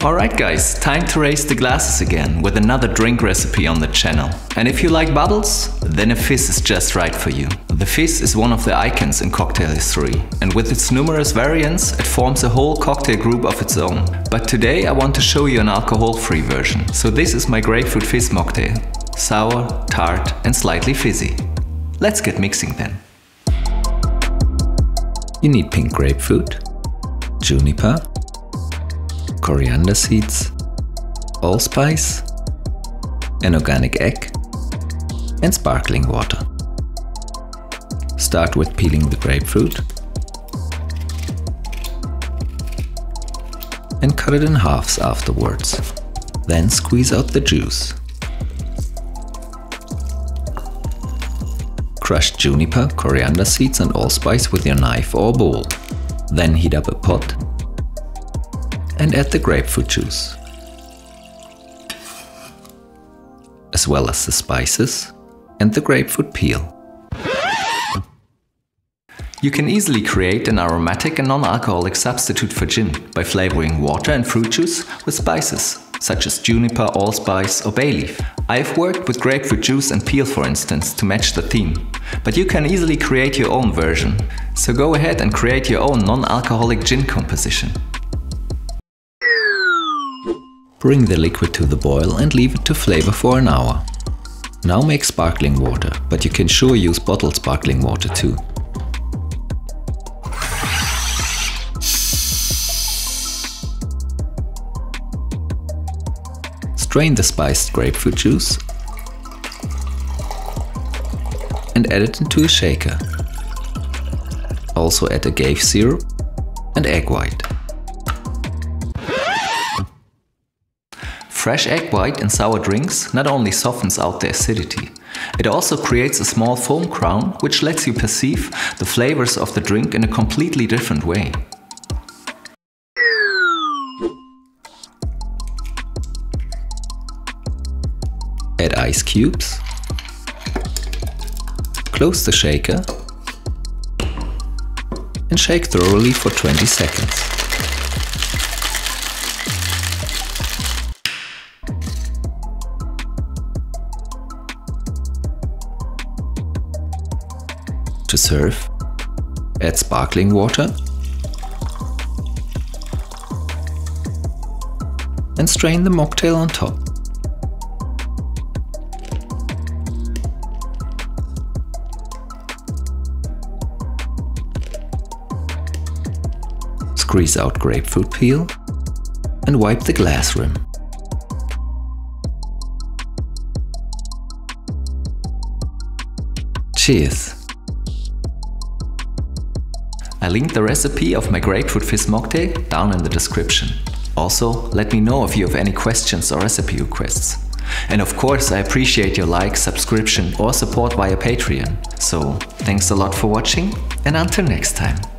Alright guys, time to raise the glasses again with another drink recipe on the channel. And if you like bubbles, then a fizz is just right for you. The fizz is one of the icons in cocktail history, and with its numerous variants, it forms a whole cocktail group of its own. But today I want to show you an alcohol-free version. So this is my grapefruit fizz mocktail. Sour, tart and slightly fizzy. Let's get mixing then. You need pink grapefruit, juniper, coriander seeds, allspice, an organic egg, and sparkling water. Start with peeling the grapefruit and cut it in halves afterwards. Then squeeze out the juice. Crush juniper, coriander seeds and allspice with your knife or bowl. Then heat up a pot and add the grapefruit juice. As well as the spices and the grapefruit peel. You can easily create an aromatic and non-alcoholic substitute for gin by flavoring water and fruit juice with spices, such as juniper, allspice or bay leaf. I've worked with grapefruit juice and peel for instance to match the theme, but you can easily create your own version. So go ahead and create your own non-alcoholic gin composition. Bring the liquid to the boil and leave it to flavor for an hour. Now make sparkling water, but you can sure use bottled sparkling water too. Strain the spiced grapefruit juice and add it into a shaker. Also add agave syrup and egg white. Fresh egg white in sour drinks not only softens out the acidity, it also creates a small foam crown which lets you perceive the flavors of the drink in a completely different way. Add ice cubes. Close the shaker and shake thoroughly for 20 seconds. To serve, add sparkling water and strain the mocktail on top. Squeeze out grapefruit peel and wipe the glass rim. Cheers! I linked the recipe of my grapefruit fizz mocktail down in the description. Also, let me know if you have any questions or recipe requests. And of course, I appreciate your like, subscription or support via Patreon. So, thanks a lot for watching and until next time.